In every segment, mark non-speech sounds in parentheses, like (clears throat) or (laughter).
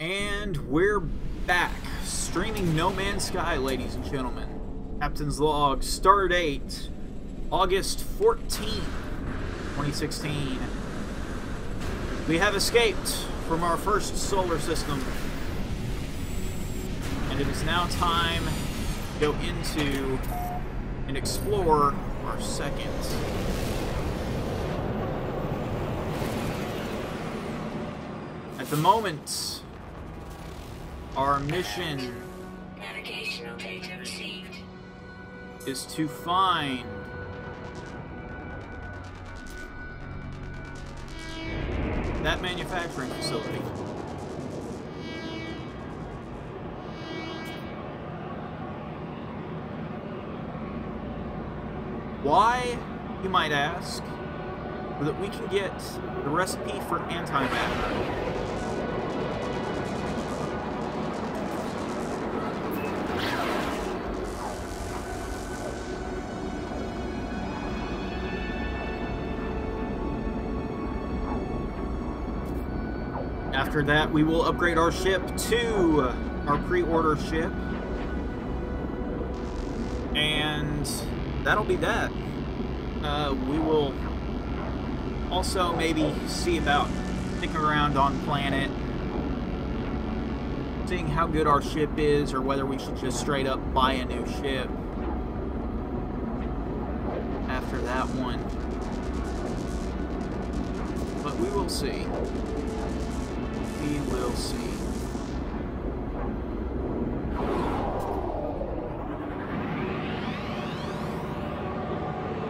And we're back, streaming No Man's Sky, ladies and gentlemen. Captain's Log, start date, August 14, 2016. We have escaped from our first solar system, and it is now time to go into and explore our second. At the moment, our mission Navigational data received. is to find that manufacturing facility. Why, you might ask, that we can get the recipe for antimatter. After that, we will upgrade our ship to our pre-order ship. And that'll be that. Uh, we will also maybe see about sticking around on planet, seeing how good our ship is, or whether we should just straight up buy a new ship after that one. But we will see. We will see.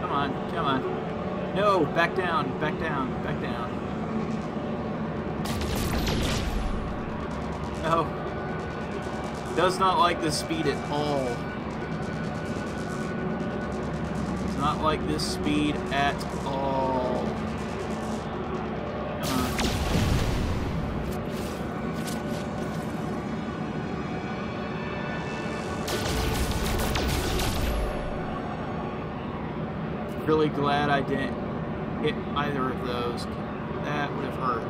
Come on, come on. No, back down, back down, back down. No. Does not like this speed at all. Does not like this speed at all. Really glad I didn't hit either of those. That would have hurt.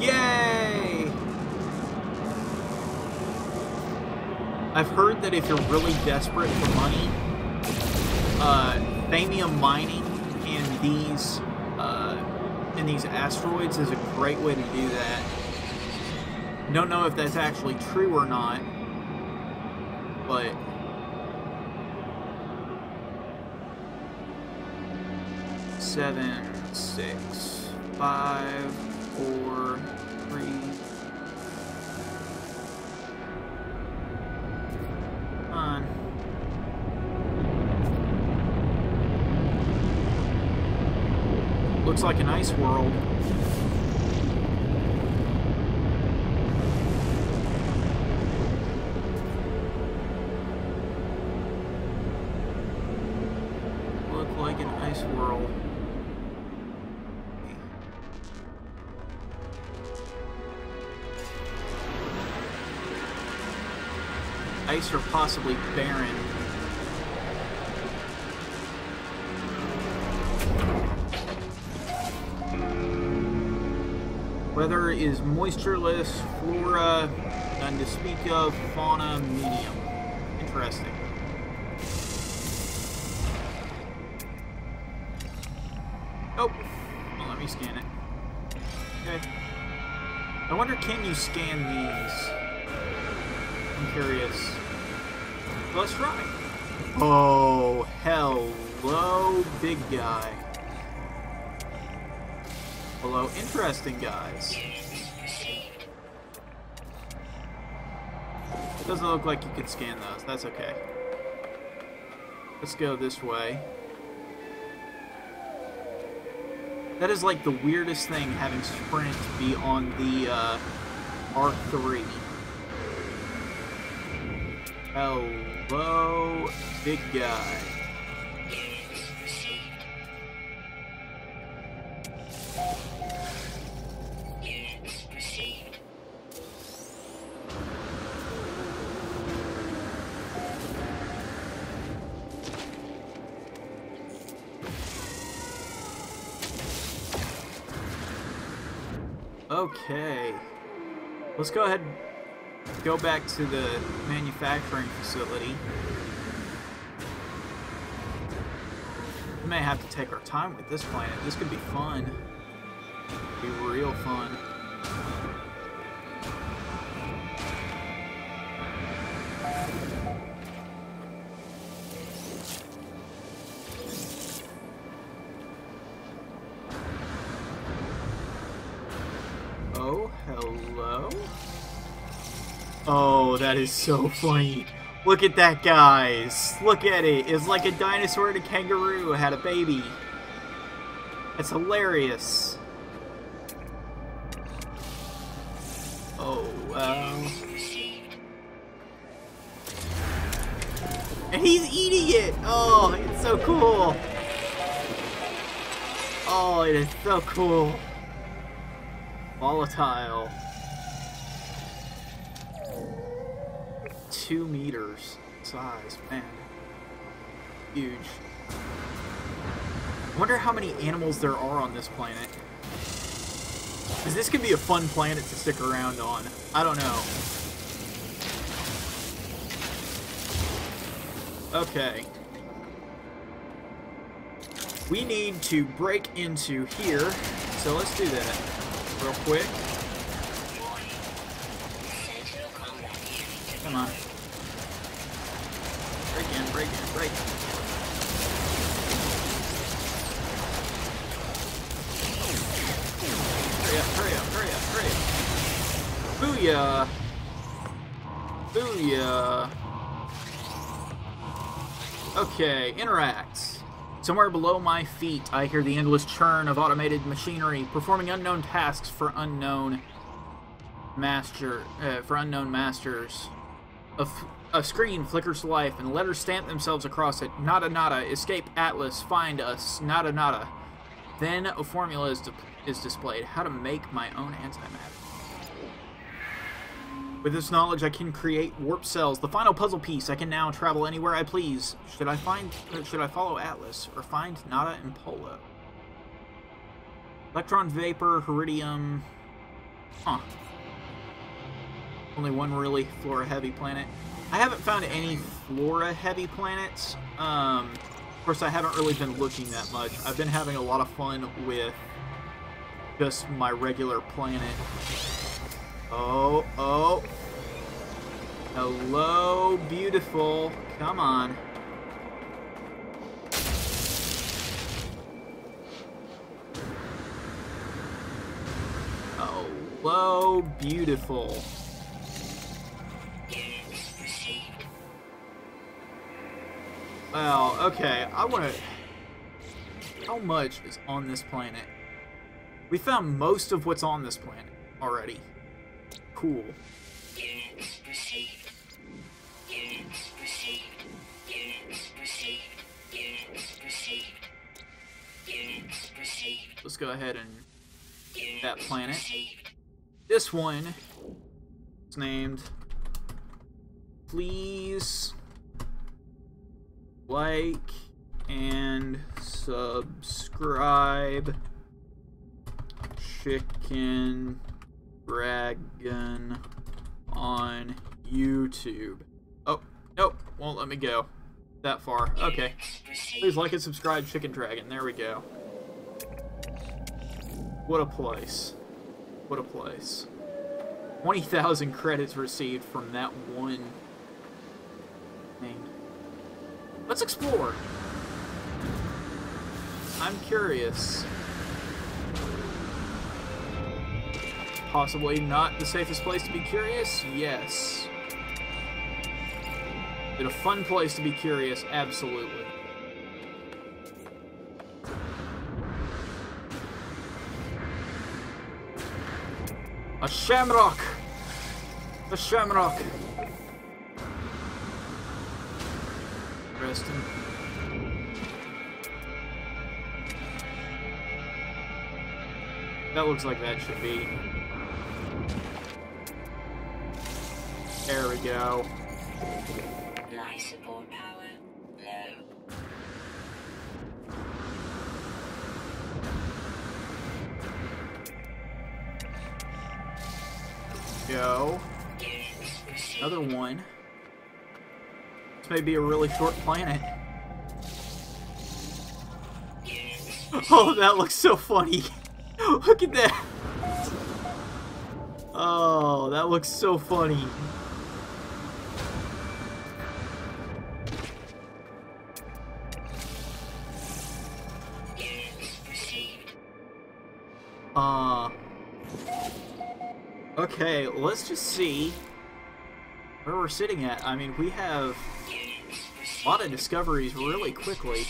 Yay! I've heard that if you're really desperate for money, uh, thamium mining in these uh, in these asteroids is a great way to do that. Don't know if that's actually true or not, but seven, six, five, four, Looks like an ice world. Look like an ice world. Ice or possibly barren. Is moistureless, flora, none to speak of, fauna, medium. Interesting. Oh, well, let me scan it. Okay. I wonder, can you scan these? I'm curious. Let's try. Oh, hello, big guy. Interesting guys. It doesn't look like you can scan those. That's okay. Let's go this way. That is like the weirdest thing having Sprint be on the uh, R3. Hello, big guy. Let's go ahead and go back to the manufacturing facility. We may have to take our time with this planet. This could be fun. Be real fun. That is so funny. Look at that, guys. Look at it. It's like a dinosaur and a kangaroo had a baby. That's hilarious. Oh, wow. And he's eating it! Oh, it's so cool. Oh, it is so cool. Volatile. Two meters size, man. Huge. I wonder how many animals there are on this planet. Because this could be a fun planet to stick around on. I don't know. Okay. We need to break into here, so let's do that real quick. Come on. Break break. Hurry up, hurry up, hurry up, hurry up. Booyah! Booyah! Okay, interact. Somewhere below my feet, I hear the endless churn of automated machinery performing unknown tasks for unknown master uh, for unknown masters. A, f- a screen flickers to life and letters stamp themselves across it. Nada nada, escape Atlas, find us. Nada nada. Then a formula is, is displayed. How to make my own antimatter. With this knowledge, I can create warp cells. The final puzzle piece. I can now travel anywhere I please. Should I find? Should I follow Atlas or find Nada and Polo? Electron vapor, Heridium. Huh. Only one really flora-heavy planet. I haven't found any flora-heavy planets. Um, of course, I haven't really been looking that much. I've been having a lot of fun with just my regular planet. Oh, oh. Hello, beautiful. Come on. Hello, beautiful. Well, okay, I want to... How much is on this planet? We found most of what's on this planet already. Cool. Units received. Units received. Units received. Units received. Units received. Let's go ahead and... That planet. This one is named... Please... Like and subscribe Chicken Dragon on YouTube. Oh, nope, won't let me go that far. Okay. Please like and subscribe ChickenDragon. There we go. What a place. What a place. 20,000 credits received from that one thing. Let's explore. I'm curious. Possibly not the safest place to be curious? Yes. But a fun place to be curious? Absolutely. A shamrock! A shamrock! That looks like that should be. There we go. Support power low. go. Another one. This may be a really short planet. (laughs) Oh, that looks so funny. (laughs) (laughs) Look at that. Oh, that looks so funny. Uh. Okay, let's just see where we're sitting at. I mean, we have a lot of discoveries really quickly.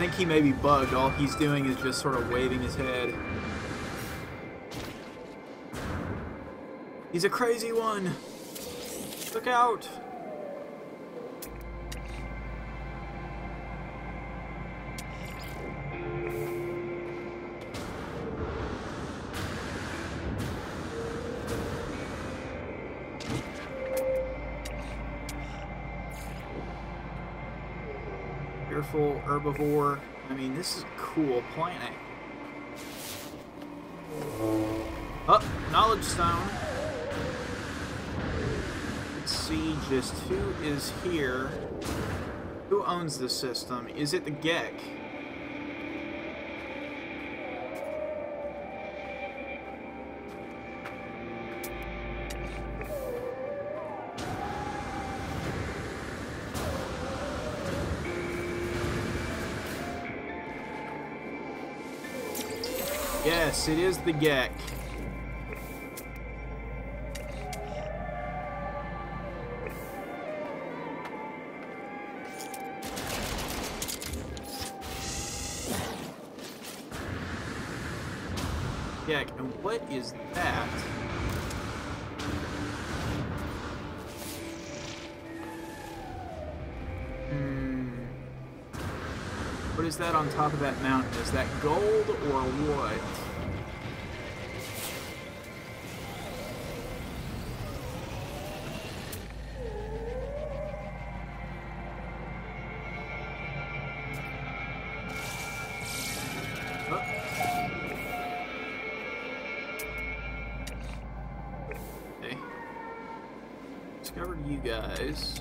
Think he may be bugged. All he's doing is just sort of waving his head. He's a crazy one. Look out. Herbivore. I mean, this is a cool planet. Oh, knowledge stone. Let's see just who is here. Who owns this system? Is it the Gek? Yes, it is the Gek. Gek, and what is that? Hmm. What is that on top of that mountain? Is that gold or what? Guys.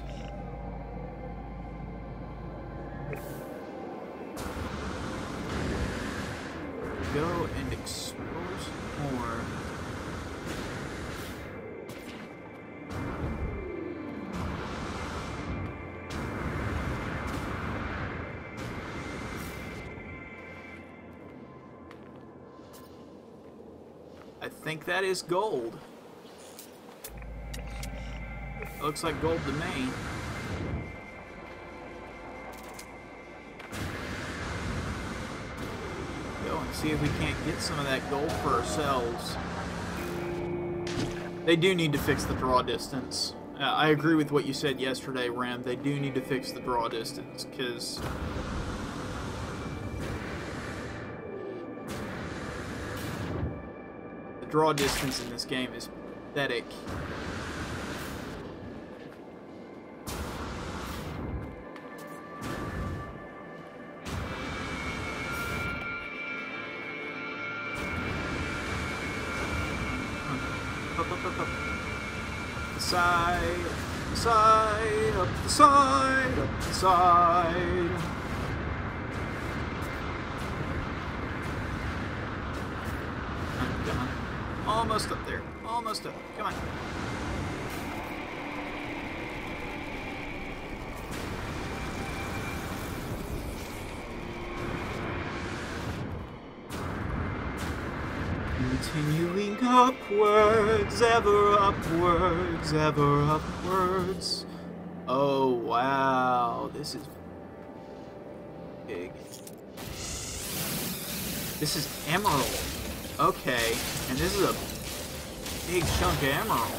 Go and explore some more. I think that is gold. Looks like gold to me. Go and see if we can't get some of that gold for ourselves. They do need to fix the draw distance. Uh, I agree with what you said yesterday, Ram. They do need to fix the draw distance, because... The draw distance in this game is pathetic. Come on. Continuing upwards, ever upwards, ever upwards. Oh wow, this is big. This is Emeril. Okay, and this is a big chunk of Emeril.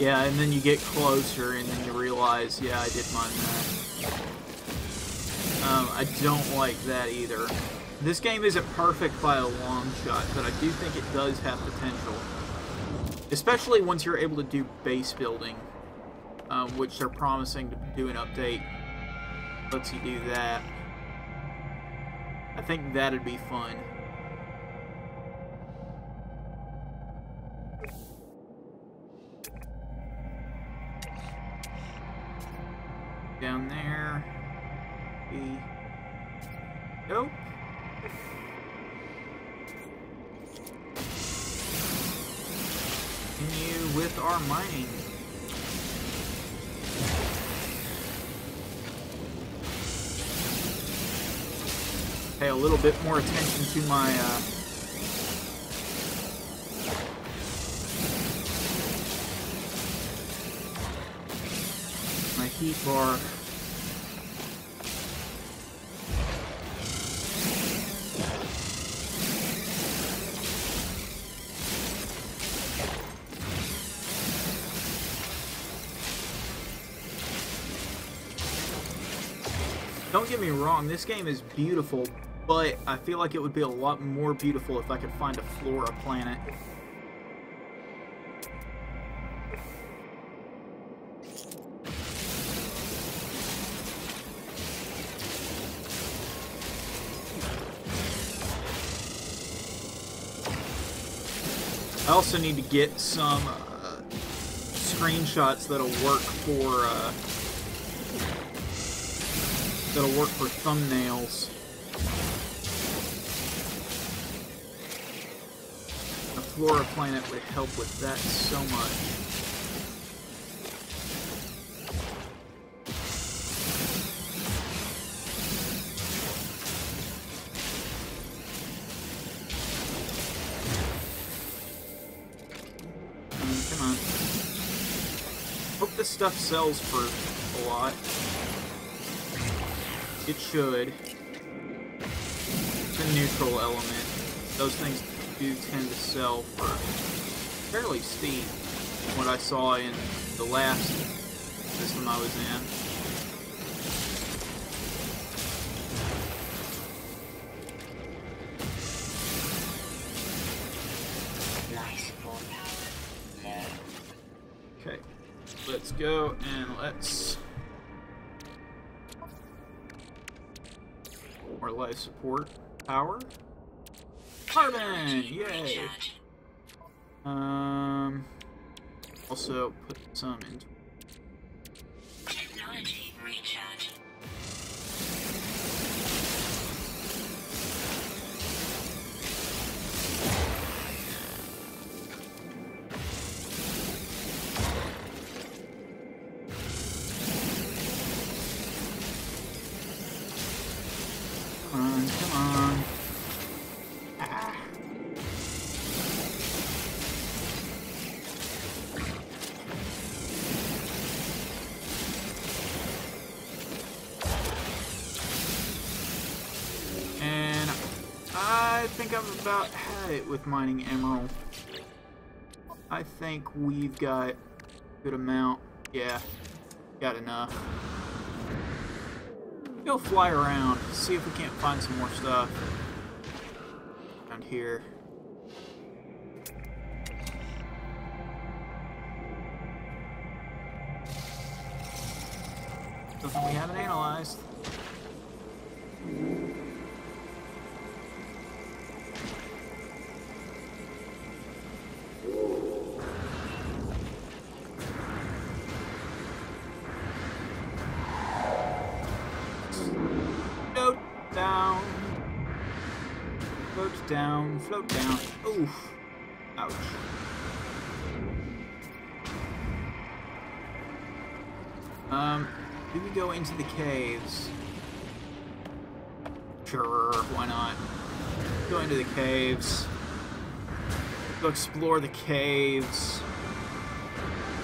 Yeah, and then you get closer and then you realize, yeah, I did mine that. Um, I don't like that either. This game isn't perfect by a long shot, but I do think it does have potential. Especially once you're able to do base building, um, which they're promising to do an update. Lets you do that. I think that'd be fun. Down there. We Nope. Continue with our mining. Pay a little bit more attention to my uh, Don't get me wrong, this game is beautiful, but I feel like it would be a lot more beautiful if I could find a flora planet. Also need to get some uh, screenshots that'll work for uh, that'll work for thumbnails. A flora planet would help with that so much. This stuff sells for a lot. It should. It's a neutral element. Those things do tend to sell for fairly steep. What I saw in the last system I was in. Support power. Carbon! Yay! Um, also put some into about had it with mining Emeril. I think we've got a good amount. Yeah, got enough. Go fly around, see if we can't find some more stuff around here. Something we haven't analyzed. Down. Float down, float down. Oof. Ouch. Um, do we go into the caves? Sure, why not? Go into the caves. Go explore the caves.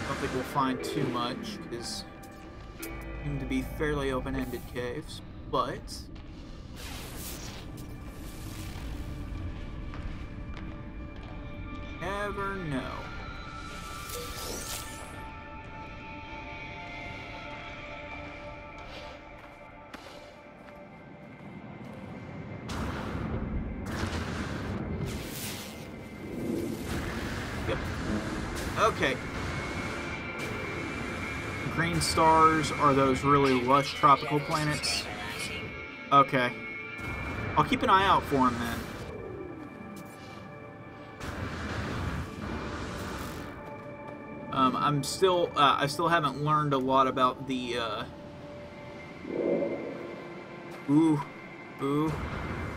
Don't think we'll find too much, because seem to be fairly open-ended caves, but know. Yep. Okay. Green stars are those really lush tropical planets. Okay. I'll keep an eye out for them then. I'm still, uh, I still haven't learned a lot about the, uh... Ooh, ooh,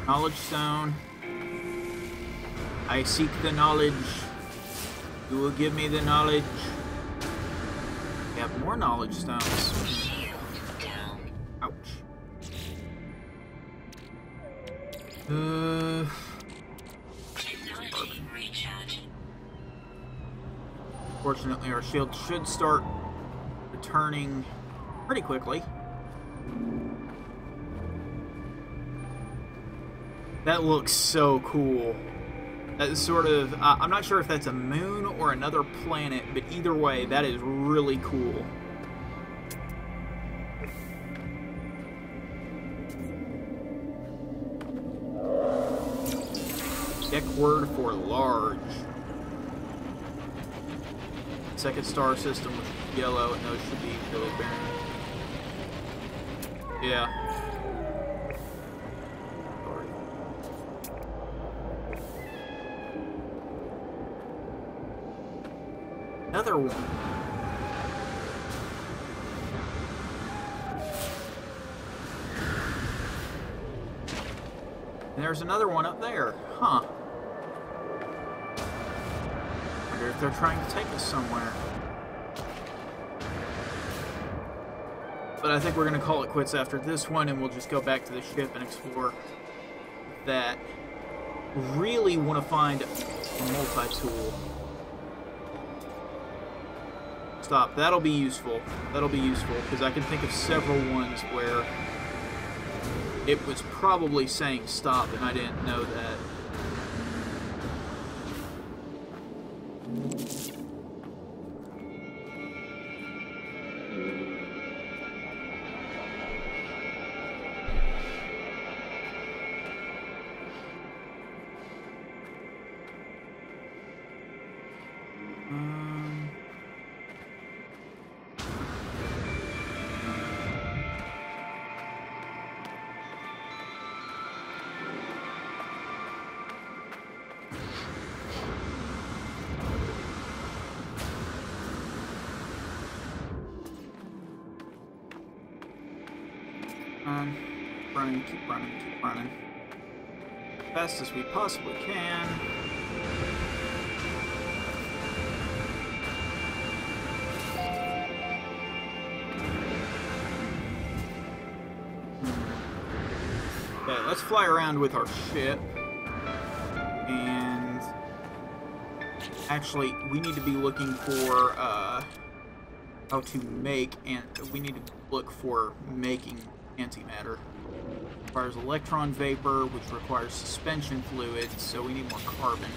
knowledge stone. I seek the knowledge. You will give me the knowledge. We have more knowledge stones. Ouch. Uh, fortunately, our shield should start returning pretty quickly. That looks so cool. That is sort of, uh, I'm not sure if that's a moon or another planet, but either way, that is really cool. Gek word for large. Second star system was yellow, and those should be really barren. Yeah. Another one. There's another one up there. They're trying to take us somewhere. But I think we're gonna call it quits after this one, and we'll just go back to the ship and explore that. Really want to find a multi-tool. Stop. That'll be useful. That'll be useful because I can think of several ones where it was probably saying stop, and I didn't know that. Fast as we possibly can. Okay, let's fly around with our ship. And actually, we need to be looking for uh, how to make, and we need to look for making antimatter. Requires electron vapor, which requires suspension fluid, so we need more carbon.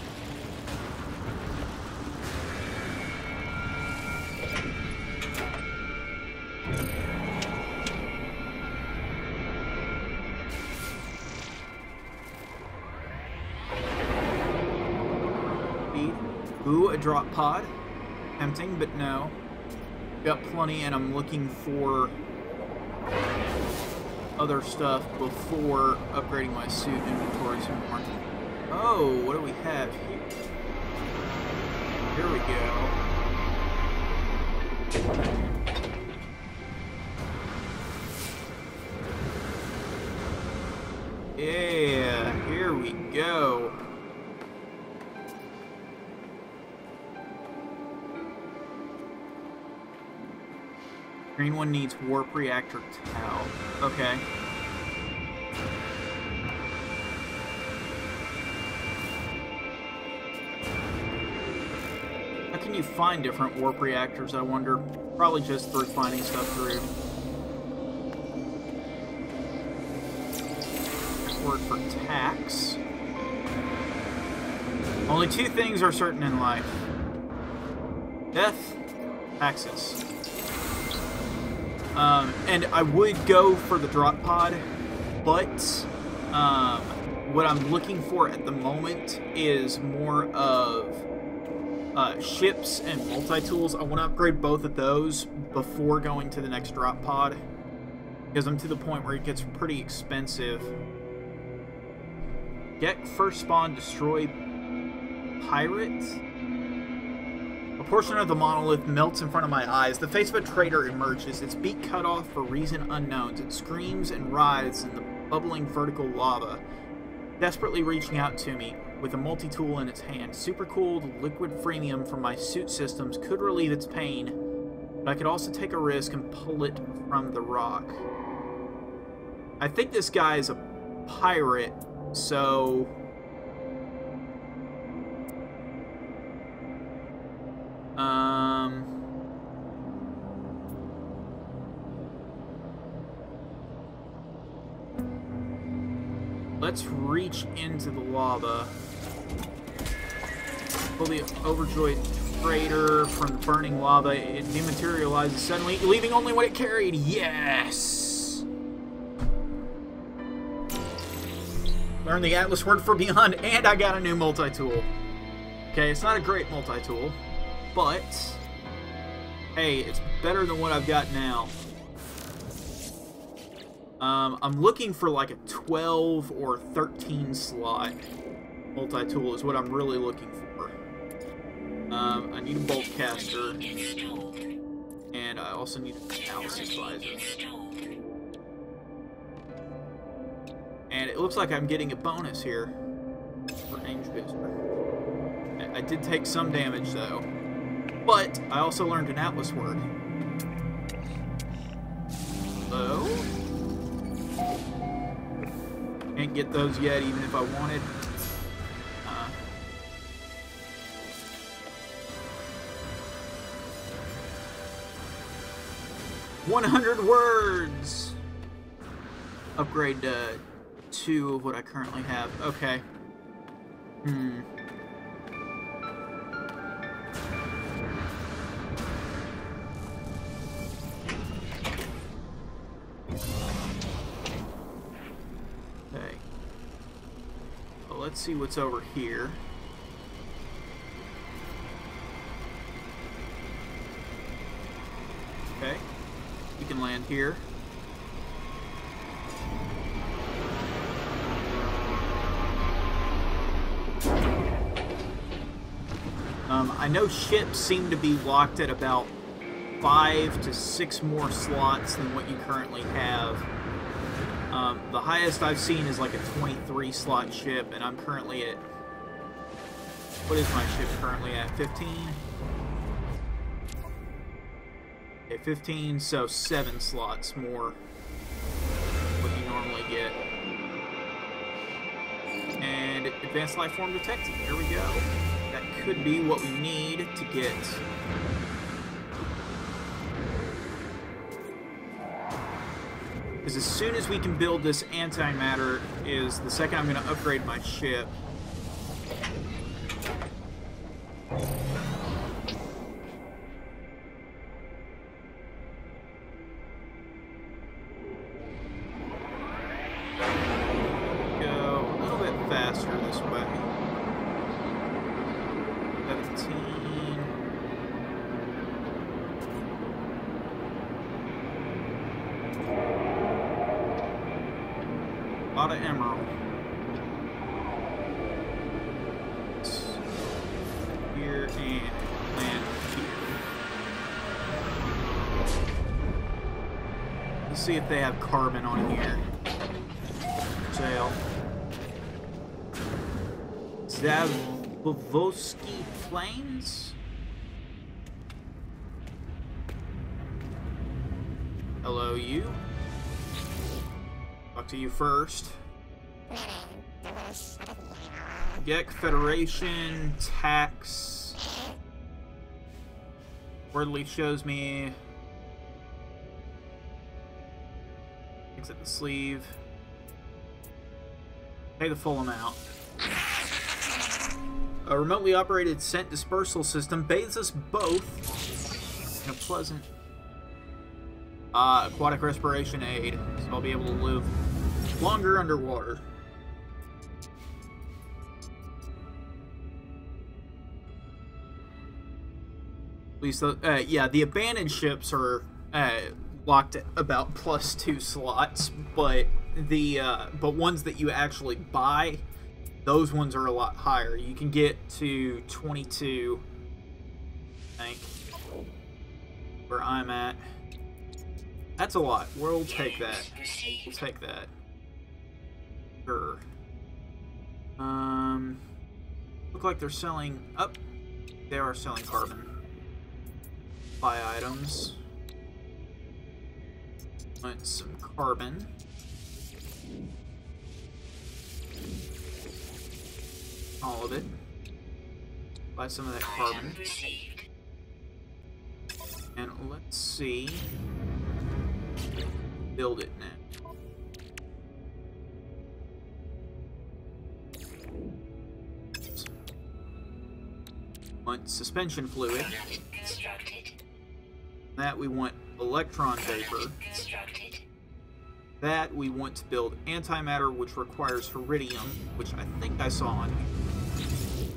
Ooh, a drop pod. Tempting, but no. Got plenty, and I'm looking for other stuff before upgrading my suit inventory more. Oh, what do we have here? Here we go. Yeah, Here we go. Green one needs warp reactor tau. Okay. How can you find different warp reactors, I wonder? Probably just through finding stuff through. Word for tax. Only two things are certain in life. Death, taxes. Um, and I would go for the drop pod, but um, what I'm looking for at the moment is more of uh, ships and multi-tools. I want to upgrade both of those before going to the next drop pod, because I'm to the point where it gets pretty expensive. Get first spawn, destroy pirate. Portion of the monolith melts in front of my eyes. The face of a traitor emerges, its beak cut off for reason unknown. It screams and writhes in the bubbling vertical lava, desperately reaching out to me with a multi-tool in its hand. Supercooled liquid freemium from my suit systems could relieve its pain, but I could also take a risk and pull it from the rock. I think this guy is a pirate, so Um. Let's reach into the lava. Pull the overjoyed freighter from the burning lava. It dematerializes suddenly, leaving only what it carried. Yes! Learn the Atlas word for beyond, and I got a new multi-tool. Okay, it's not a great multi-tool but hey, it's better than what I've got now. Um, I'm looking for like a 12 or 13 slot multi-tool is what I'm really looking for. Um, I need a bolt caster, and I also need an analysis visor. And it looks like I'm getting a bonus here for. I did take some damage though. But I also learned an Atlas word. So... Can't get those yet, even if I wanted. Uh, One hundred words. Upgrade to two of what I currently have. Okay. Hmm. See what's over here. Okay, we can land here. Um, I know ships seem to be locked at about five to six more slots than what you currently have. Um, the highest I've seen is like a 23 slot ship, and I'm currently at. What is my ship currently at? 15? Okay, 15, so 7 slots more what you normally get. And Advanced Life Form Detected. There we go. That could be what we need to get Because as soon as we can build this antimatter is the second I'm going to upgrade my ship. Carbon on here. Jail. Zavovsky Plains. Hello, you. Talk to you first. Gek Federation tax. Wordly shows me. Exit the sleeve. Pay the full amount. A remotely operated scent dispersal system bathes us both in a pleasant uh, aquatic respiration aid, so I'll be able to live longer underwater. At least, uh, uh, yeah, the abandoned ships are uh, locked at about plus two slots, but the uh, but ones that you actually buy, those ones are a lot higher. You can get to 22, I think, where I'm at. That's a lot. We'll take that. We'll take that. Sure. Um, look like they're selling. Up, they are selling carbon. Buy items. Want some carbon. All of it. Buy some of that carbon. And let's see. Build it now. Want suspension fluid. That we want electron vapor. That we want to build antimatter, which requires iridium, which I think I saw on here.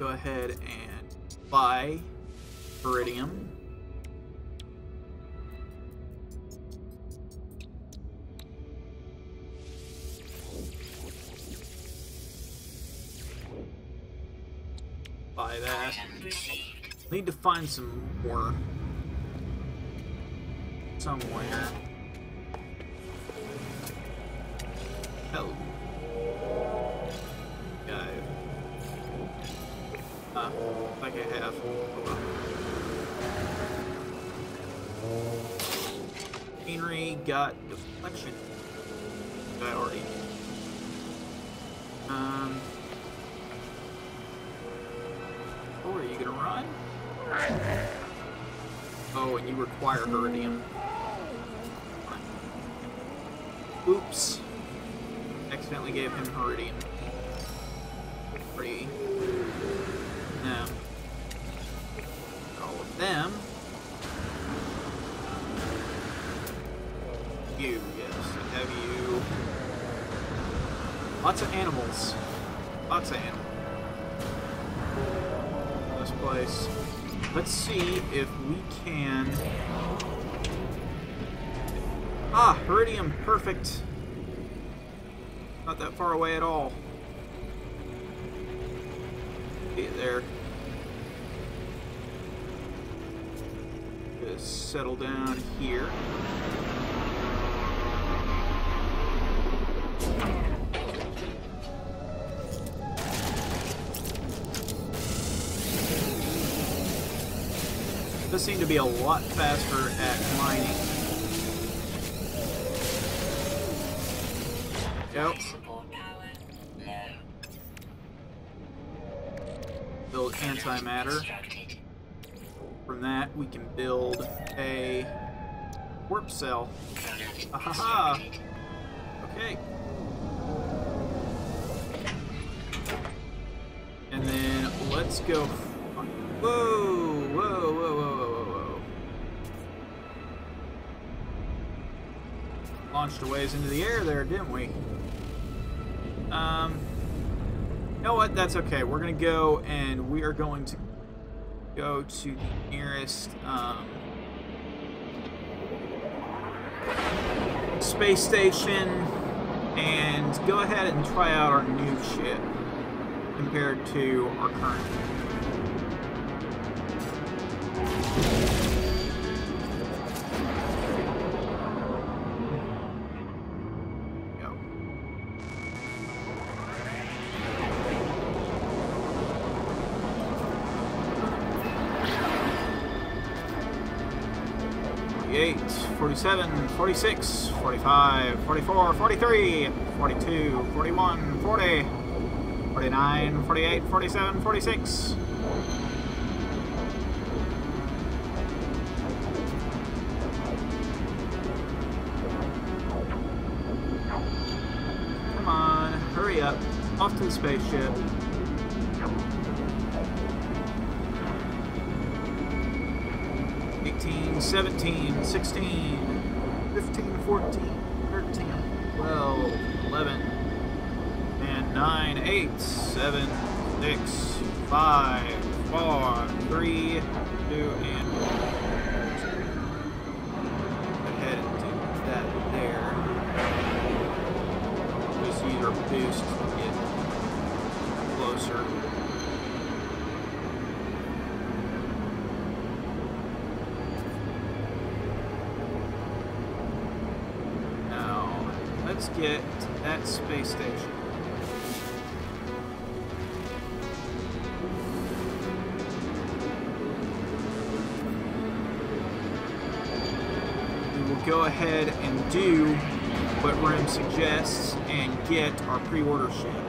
Go ahead and buy iridium. Buy that. Need to find some more somewhere. Hello. Ah, like I have. Hold on. Got deflection. I already. Um. Oh, are you gonna run? Oh, and you require iridium. Oops. Accidentally gave him iridium. Free. No. All of them. You, yes, I have you. Lots of animals. Lots of animals. This place. Let's see if we can... Ah, Iridium, perfect. Not that far away at all. Be there. Just settle down here. Does seem to be a lot faster at mining. Antimatter. From that, we can build a warp cell. Ahaha. Okay. And then let's go. Whoa, whoa, whoa, whoa, whoa, whoa. Launched a ways into the air there, didn't we? Um. Know what? That's okay. We're gonna go and we are going to go to the nearest um, space station and go ahead and try out our new ship compared to our current. 47, 46, 45, 44, 43, 42, 41, 40, 49, 48, 47, 46. Come on, hurry up. Off to the spaceship. Eighteen, seventeen, sixteen, fifteen, fourteen, thirteen, twelve, eleven, and nine, eight, seven, six, five, four, three, two, and one. Go ahead and do that there. Just use our boost space station. We will go ahead and do what Rim suggests and get our pre-order ship.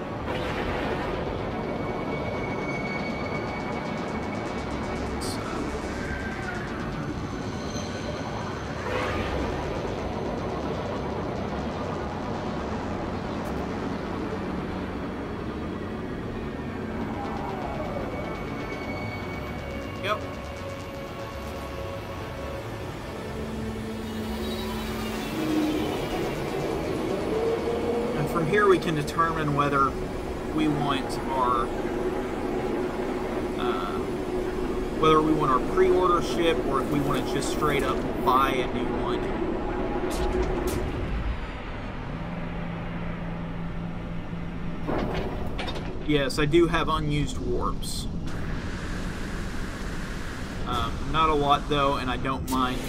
Pre-order ship or if we want to just straight up buy a new one. Yes, I do have unused warps. Um, not a lot though, and I don't mind.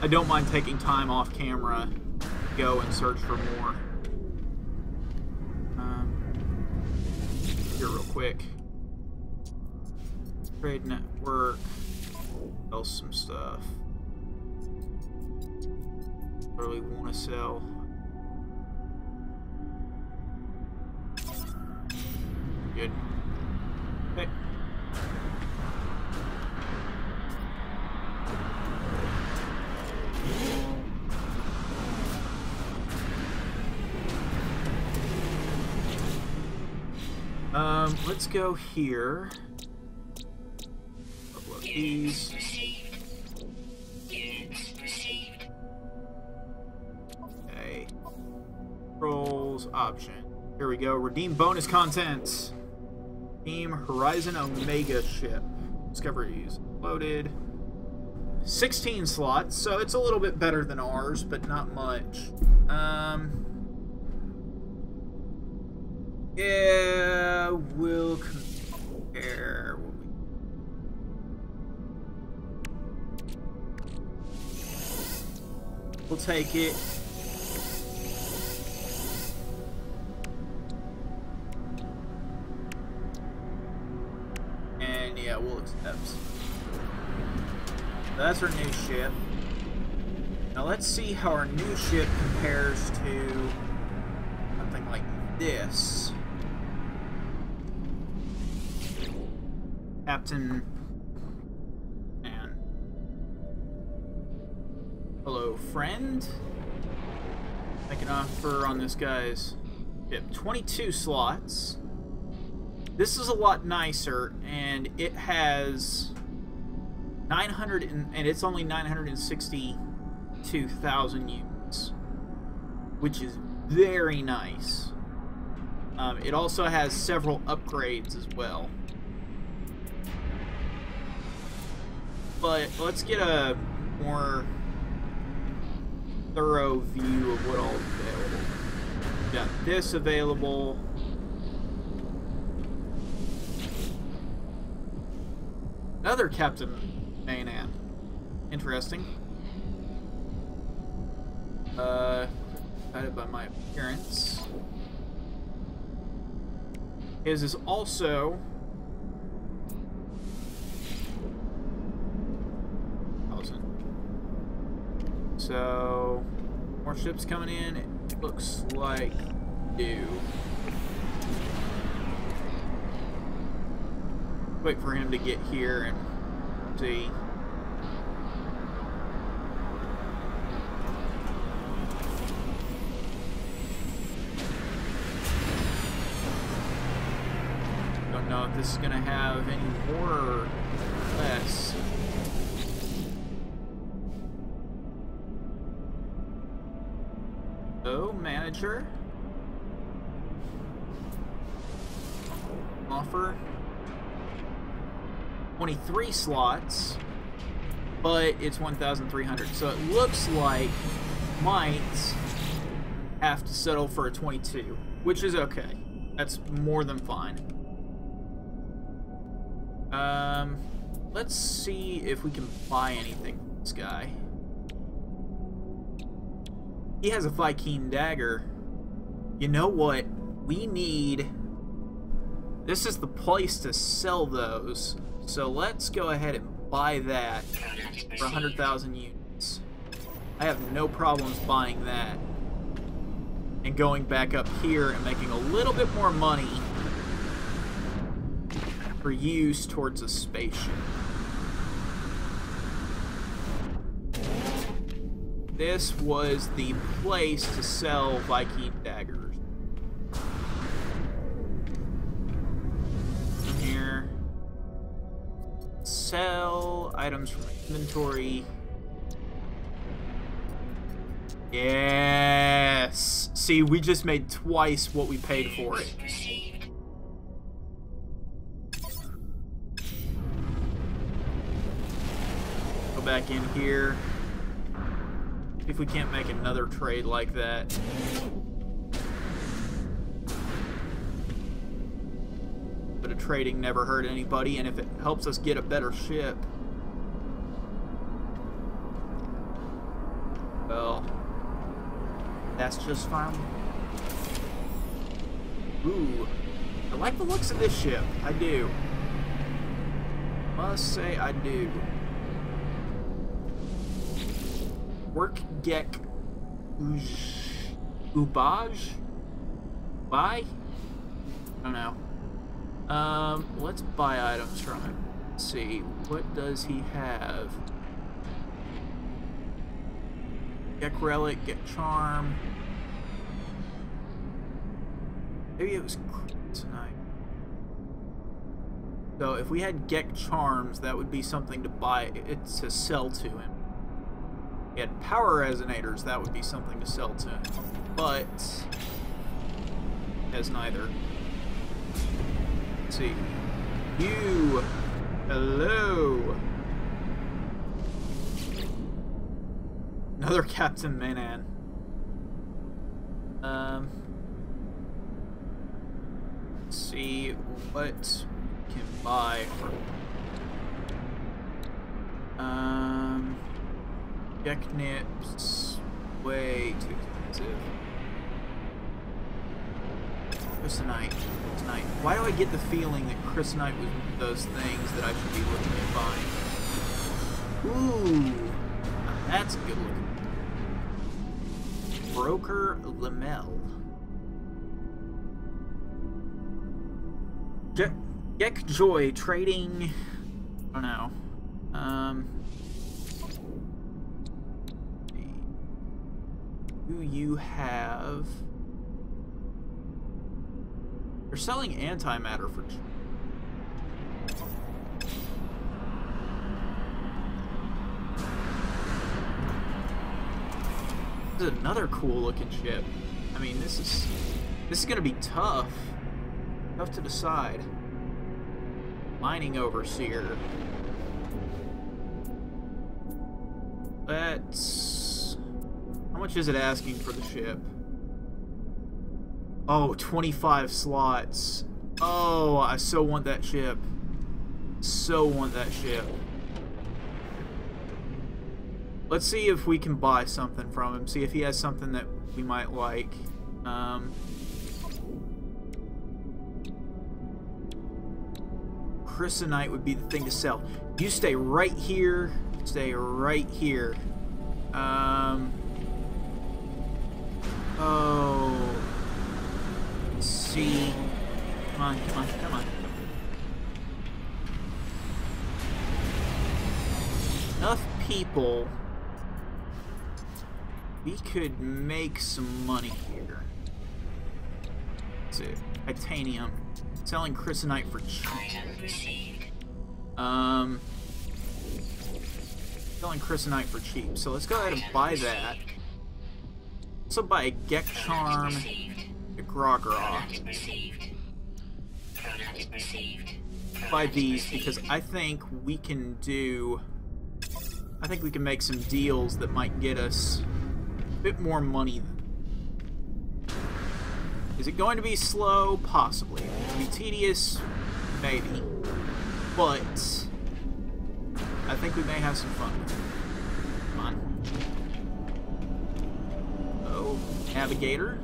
I don't mind taking time off camera, to go and search for more. Um, here, real quick. Trade network. Sell? Good. Okay. Um, let's go here. Upload these. Option. Here we go. Redeem bonus content. Team Horizon Omega ship. Discoveries loaded. 16 slots, so it's a little bit better than ours, but not much. Um. Yeah, we'll compare. We'll take it. That's our new ship. Now let's see how our new ship compares to something like this. Captain and hello friend. I can offer on this guy's ship. 22 slots. This is a lot nicer, and it has 900 and, and it's only 962,000 units, which is very nice. Um, it also has several upgrades as well. But let's get a more thorough view of what all available. We've got this available. Another Captain Maynard. Interesting. Uh, excited by my appearance. His is also. So, more ships coming in. It looks like do. Wait for him to get here and see. Don't know if this is gonna have any more or less. Oh, manager. Offer 23 slots, but it's 1,300. So it looks like might have to settle for a 22, which is okay. That's more than fine. Um, let's see if we can buy anything from this guy. He has a Vy'keen dagger. You know what? We need... This is the place to sell those. So let's go ahead and buy that for received. 100,000 units. I have no problems buying that. And going back up here and making a little bit more money for use towards a spaceship. This was the place to sell Vy'keen daggers. Sell items from inventory. Yes. See, we just made twice what we paid for it. Go back in here. If we can't make another trade like that. A trading never hurt anybody, and if it helps us get a better ship, well, that's just fine. Ooh, I like the looks of this ship. I do. Must say I do. Work Gek Ubaj? Buy? I don't know. Um, let's buy items from him. Let's see, what does he have? Gek Relic, Gek Charm. Maybe it was tonight. So if we had Gek Charms, that would be something to buy, it to sell to him. If we had Power Resonators, that would be something to sell to him. But has neither. Let's see. You, hello. Another (laughs) Captain Manan. Um. Let's see what we can buy. Um. Deck nips. Way too expensive. Chrysonite. Tonight. Why do I get the feeling that Chrysonite was one of those things that I should be looking at buying? Ooh. That's good looking. Broker Lamel. Ge- Gek Joy trading. I don't know. Um. Do you have? They're selling antimatter for. This is another cool looking ship. I mean, this is this is gonna be tough. Tough to decide. Mining overseer. Let's. How much is it asking for the ship? Oh, 25 slots. Oh, I so want that ship. So want that ship. Let's see if we can buy something from him. See if he has something that we might like. Um, Chrysonite would be the thing to sell. You stay right here. Stay right here. Um. Oh. See. Come on, come on, come on. Enough people. We could make some money here. That's it. Titanium. Selling Chrysonite for cheap. Um, selling Chrysonite for cheap. So let's go ahead and buy that. Also buy a Gek Charm, Received. a Grogra. Product received. Product received. Buy these because I think we can do. I think we can make some deals that might get us a bit more money. Is it going to be slow? Possibly. Be tedious? Maybe. But I think we may have some fun. with it. Come on. Oh, navigator.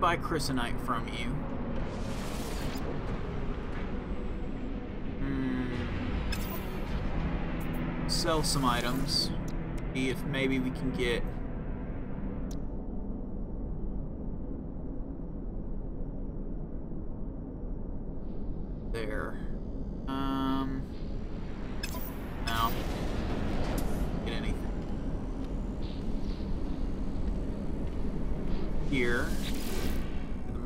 Buy Chrysonite from you. Hmm. Sell some items. See if maybe we can get. There. Um. No. Get anything. Here.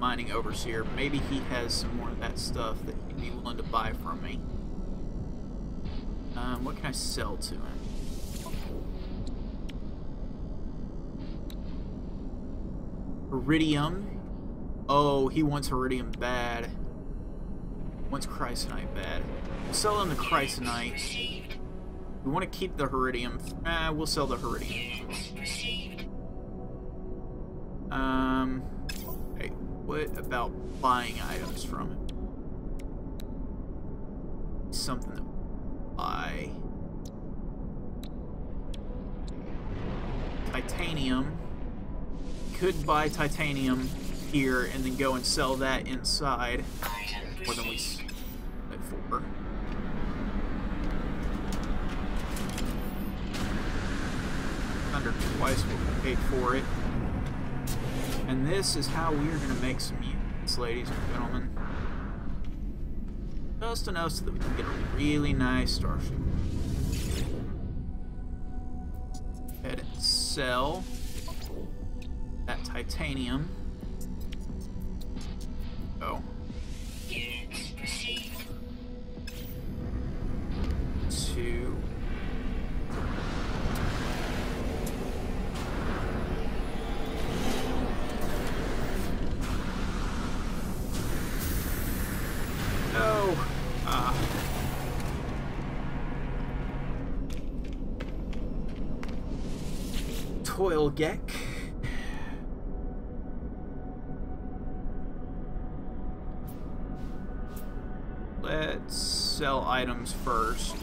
Mining overseer. Maybe he has some more of that stuff that he'd be willing to buy from me. Um, what can I sell to him? Iridium. Oh, he wants Iridium bad. Wants Chrysonite bad. We'll sell him the Chrysonite. We want to keep the Iridium. Ah, we'll sell the Iridium. Um, what about buying items from him? Something that buy. Titanium. Could buy titanium here and then go and sell that inside more than we at for. Under twice what we paid for it. And this is how we are going to make some units, ladies and gentlemen. Just enough so that we can get a really nice starship. Go ahead and sell that titanium. Gek. Let's sell items first.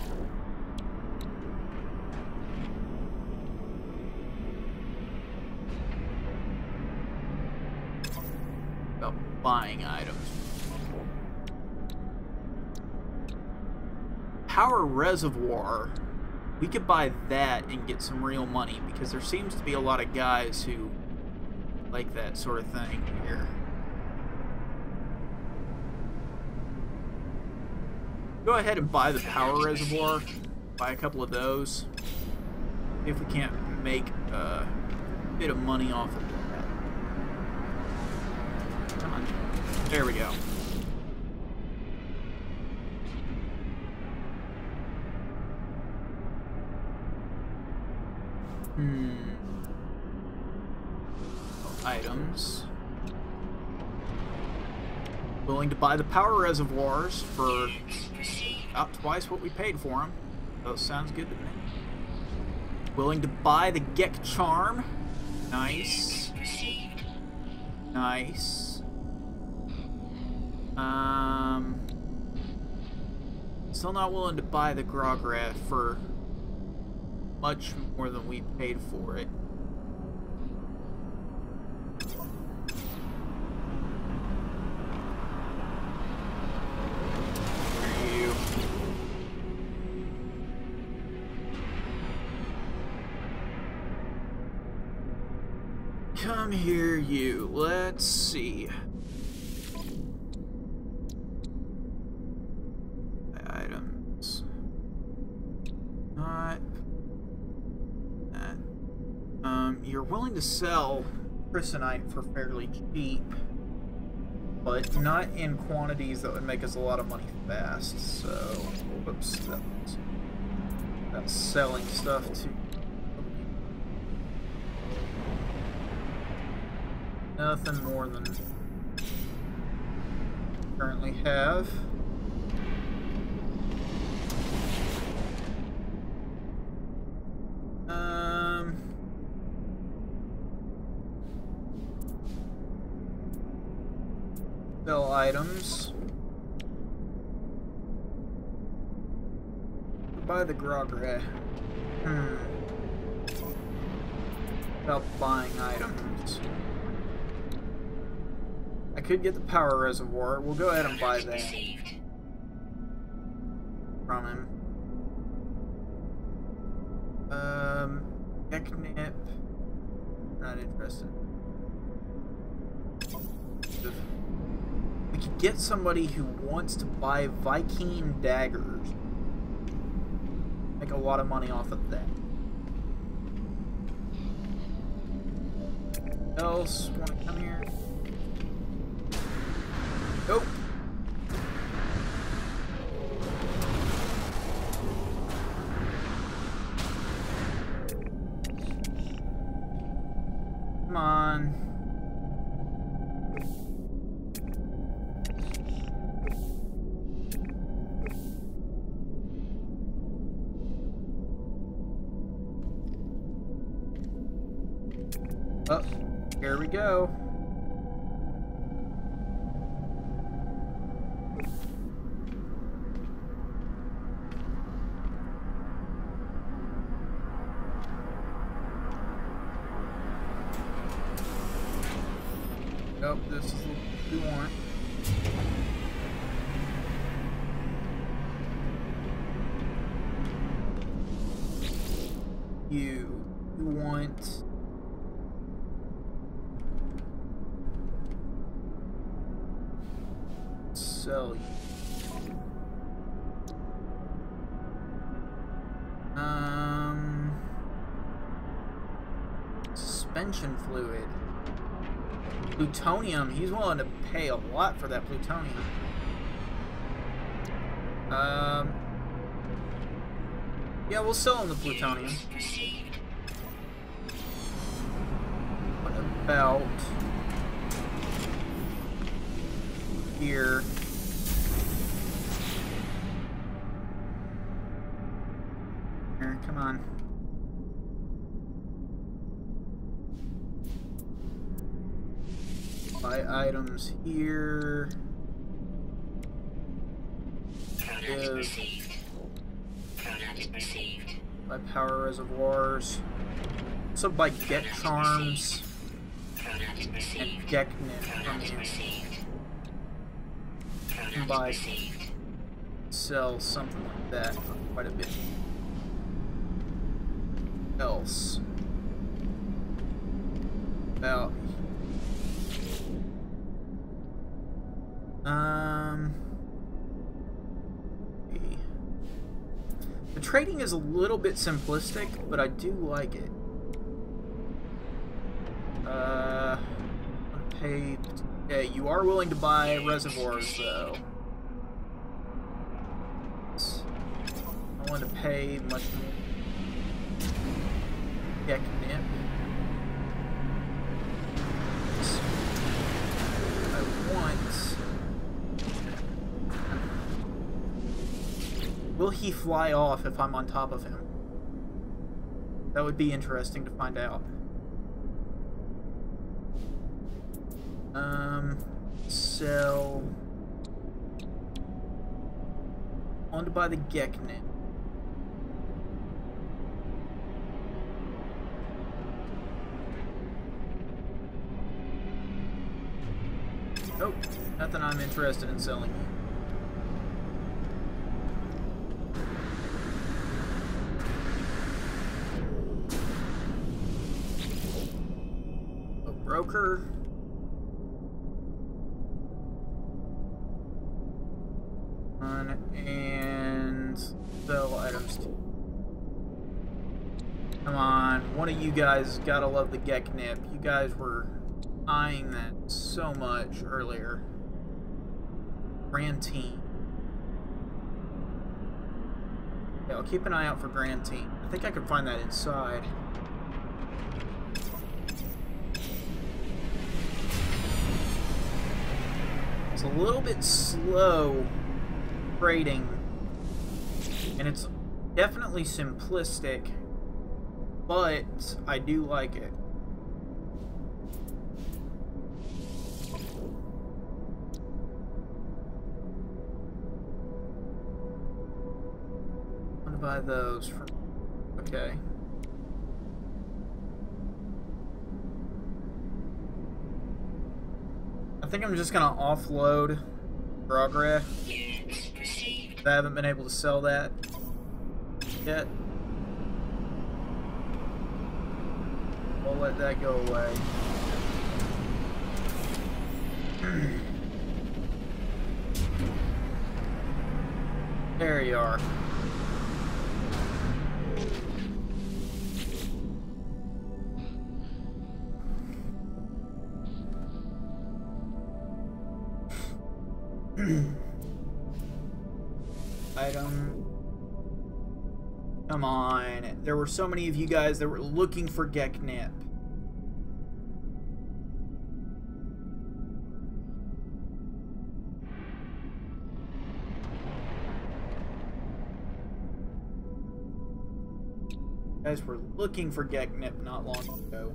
About buying items. Power Reservoir. We could buy that and get some real money because there seems to be a lot of guys who like that sort of thing here. Go ahead and buy the Power Reservoir. Buy a couple of those. If we can't make a bit of money off of that. Come on. There we go. Hmm. Items. Willing to buy the power reservoirs for about twice what we paid for them. That sounds good to me. Willing to buy the Gek Charm. Nice. Nice. Um. Still not willing to buy the Grograt for much more than we paid for it. Willing to sell Chrysonite for fairly cheap, but not in quantities that would make us a lot of money fast. So, whoops, that was, that's selling stuff to. Nothing more than currently have. Um. Sell items. Buy the Grogre. Hmm. About buying items. I could get the power reservoir. We'll go ahead and buy that from him. Somebody who wants to buy Vy'keen daggers. Make a lot of money off of that. Else want to come here? Nope. Plutonium. He's willing to pay a lot for that plutonium. Um. Yeah, we'll sell him the plutonium. What about here? Here, come on. Buy items here. Product Yeah. received. Product received. Buy power reservoirs. So buy Gek charms and. Geknip from you. received. Can buy sell something like that for quite a bit else. About um the trading is a little bit simplistic, but I do like it. Uh, pay. Yeah, you are willing to buy reservoirs though. I want to pay much more. Yeah, he fly off if I'm on top of him? That would be interesting to find out. Um, so... On to buy the Geknip. Oh, nope, nothing I'm interested in selling On and sell items. Come on, one of you guys gotta love the Geknip. You guys were eyeing that so much earlier. Grantine. Yeah, I'll keep an eye out for Grantine. I think I can find that inside. It's a little bit slow trading, and it's definitely simplistic, but I do like it. I'm gonna buy those from. Okay. Think I'm just gonna offload Progress. I haven't been able to sell that yet. We'll let that go away. (clears throat) there you are. There were so many of you guys that were looking for Geknip. You guys were looking for Geknip not long ago.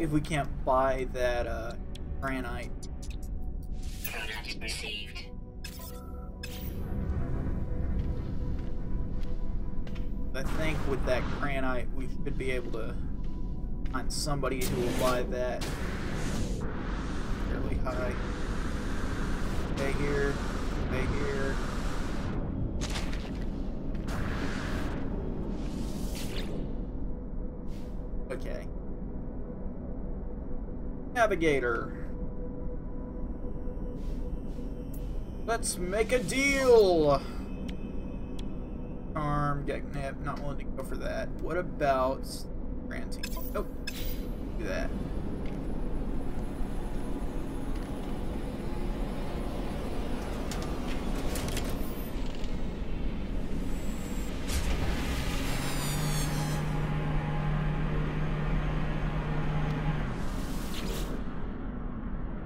If we can't buy that uh, granite. Product received. I think with that granite, we should be able to find somebody who will buy that fairly high. Stay here, stay here. Navigator. Let's make a deal! Arm, Charm, Geknip, not willing to go for that. What about Grantine? Nope. Do that.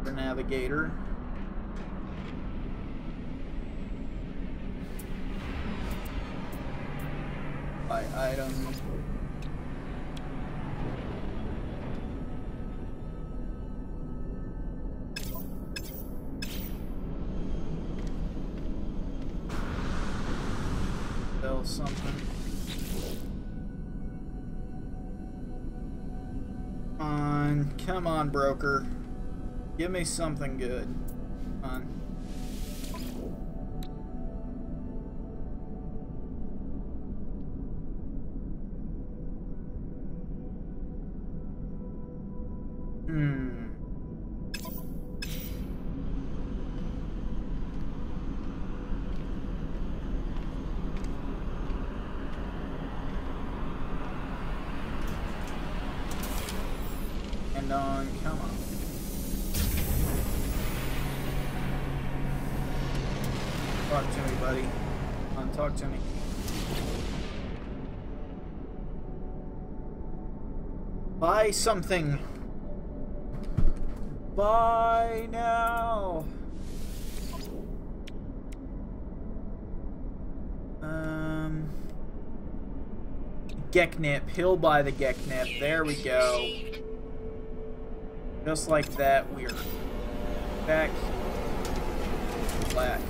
The navigator. Buy items. Sell something. Come on, come on, broker. Give me something good. Buy something. Buy now. Um, Geknip. He'll buy the Geknip. There we go. Just like that, we're back. Relax.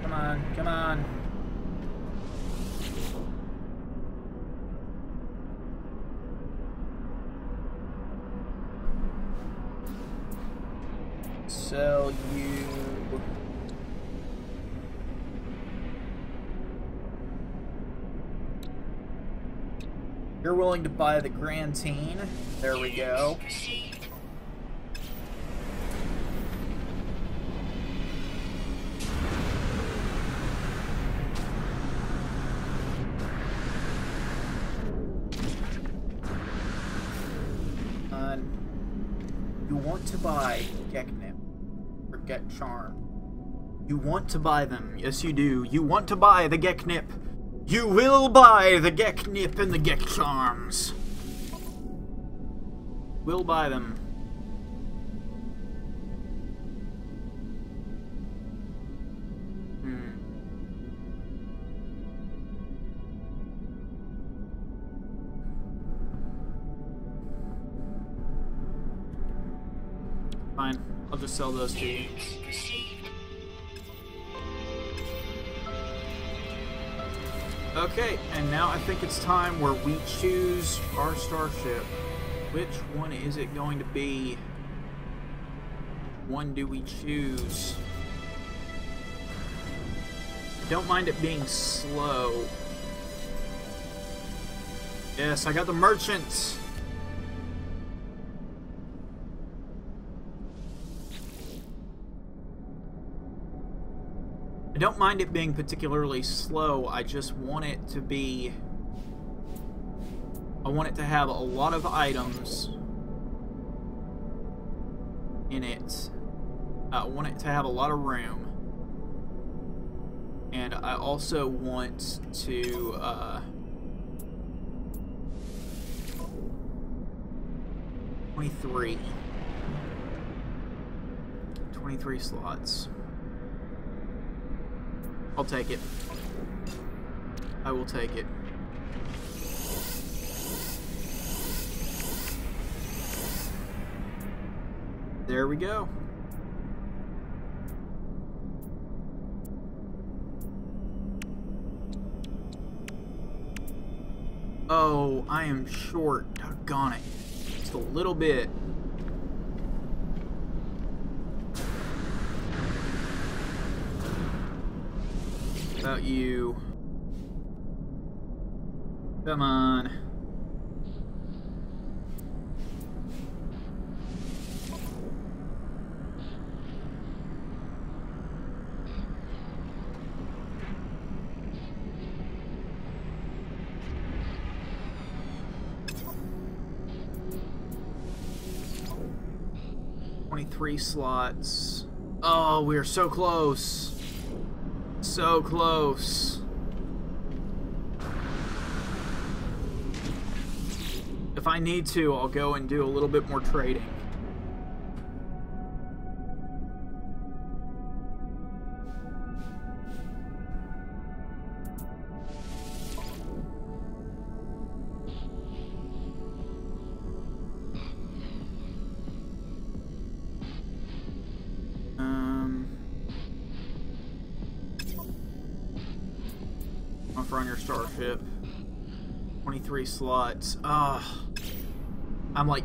Come on, come on. Sell you. You're willing to buy the Grantine. There we go. Charm. You want to buy them. Yes, you do. You want to buy the Geknip. You will buy the Geknip and the Gek Charms. We'll buy them. Sell those to you. Okay, and now I think it's time where we choose our starship. Which one is it going to be? One do we choose? Don't mind it being slow. Yes, I got the merchant. Don't mind it being particularly slow. I just want it to be. I want it to have a lot of items in it. I want it to have a lot of room. And I also want to. Uh, 23. 23 slots. I'll take it. I will take it. There we go. Oh, I am short. Doggone it. Just a little bit. About you. Come on. Twenty-three slots. Oh, we are so close. So close. If I need to, I'll go and do a little bit more trading. Slots. Ah, I'm like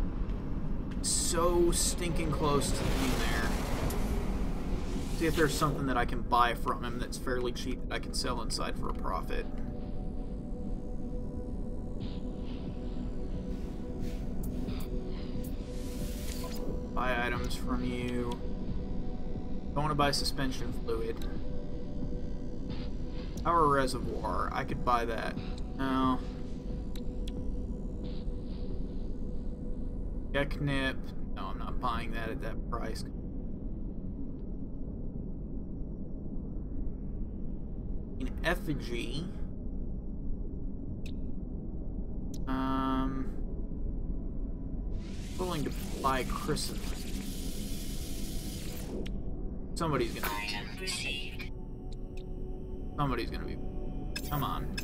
so stinking close to being there. See if there's something that I can buy from him that's fairly cheap that I can sell inside for a profit. Buy items from you. I want to buy suspension fluid. Our reservoir. I could buy that. No. Geknip. No, I'm not buying that at that price. An effigy. Um, willing to buy chrysanthemum. Somebody's gonna. Somebody's gonna be. Come on.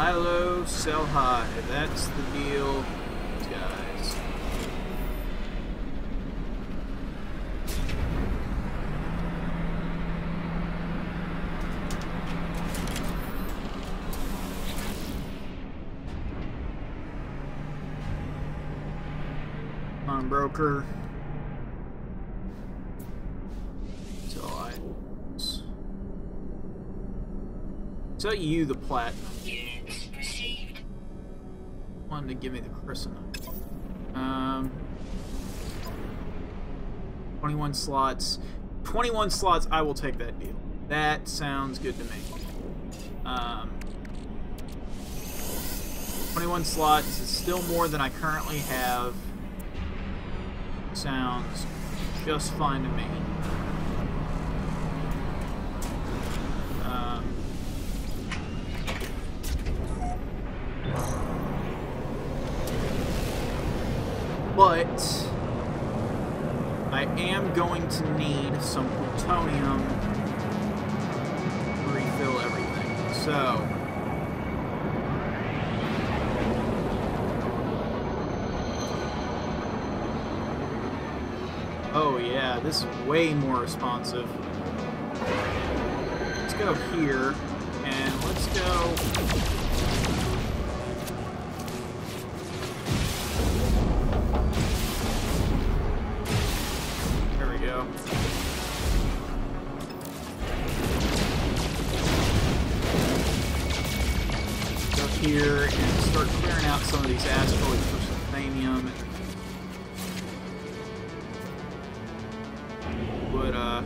Buy low, sell high. That's the deal, guys. On, broker. Sell you the platinum. To give me the chrysanthemum. Um, 21 slots. 21 slots, I will take that deal. That sounds good to me. Um, 21 slots is still more than I currently have. Sounds just fine to me. So. Oh yeah, this is way more responsive. Let's go here, and let's go some of these asteroids for some thamium and what uh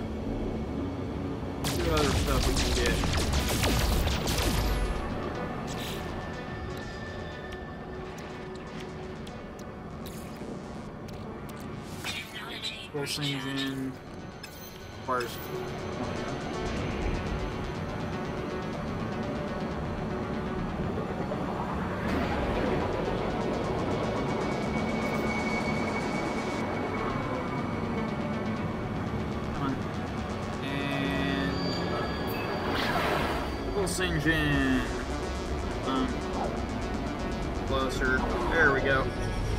what other stuff we can get. Pulse recharge. engine requires engine. Um, closer. There we go.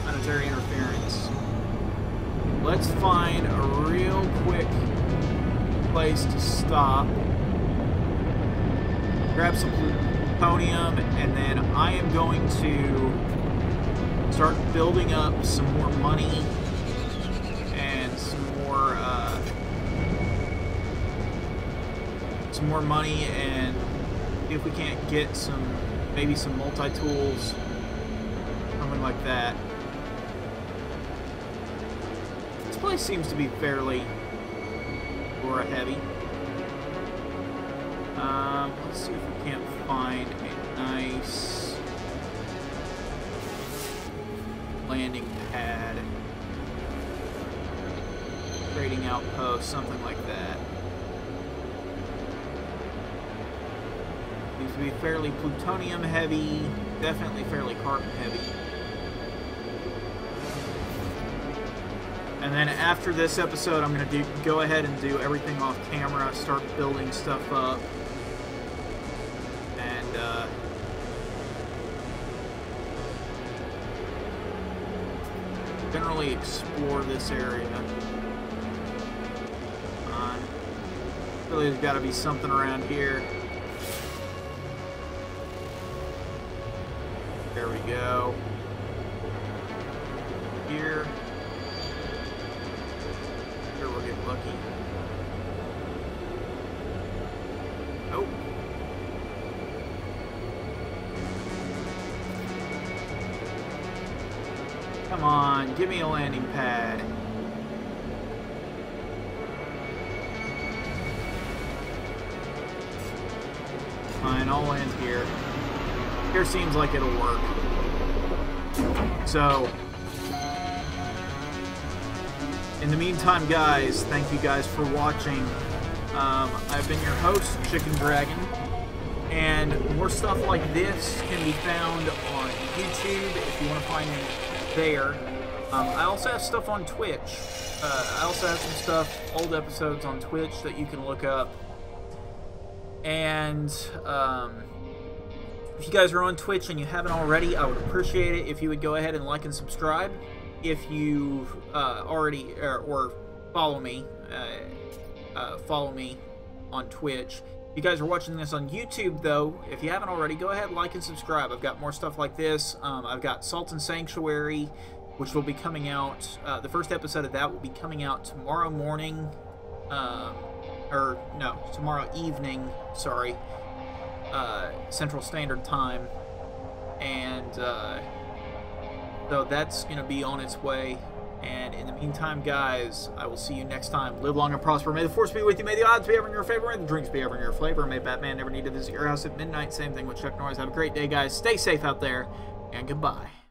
Planetary interference. Let's find a real quick place to stop. Grab some plutonium, and then I am going to start building up some more money and some more uh, some more money, and if we can't get some maybe some multi tools, something like that. This place seems to be fairly Aura heavy. Um, let's see if we can't find a nice landing pad, trading outpost, something like that. To be fairly plutonium heavy, definitely fairly carbon heavy. And then after this episode, I'm gonna do go ahead and do everything off camera, start building stuff up, and uh, generally explore this area. Uh, really, there's got to be something around here. There we go. Here. Here we'll get lucky. Nope. Come on, give me a landing Here seems like it'll work. So, in the meantime, guys, thank you guys for watching. Um, I've been your host, ChickenDragon, and more stuff like this can be found on YouTube if you want to find me there. Um, I also have stuff on Twitch. Uh, I also have some stuff, old episodes on Twitch that you can look up. And um, if you guys are on Twitch and you haven't already, I would appreciate it if you would go ahead and like and subscribe. If you uh, already or, or, follow me, uh, uh, follow me on Twitch. If you guys are watching this on YouTube, though, if you haven't already, go ahead, like and subscribe. I've got more stuff like this. Um, I've got Salt and Sanctuary, which will be coming out. Uh, the first episode of that will be coming out tomorrow morning. Um, or, no, tomorrow evening, sorry. Uh, Central Standard Time. And, uh, so that's going to be on its way. And in the meantime, guys, I will see you next time. Live long and prosper. May the force be with you. May the odds be ever in your favor. May the drinks be ever in your flavor. May Batman never need to visit your house at midnight. Same thing with Chuck Norris. Have a great day, guys. Stay safe out there. And goodbye.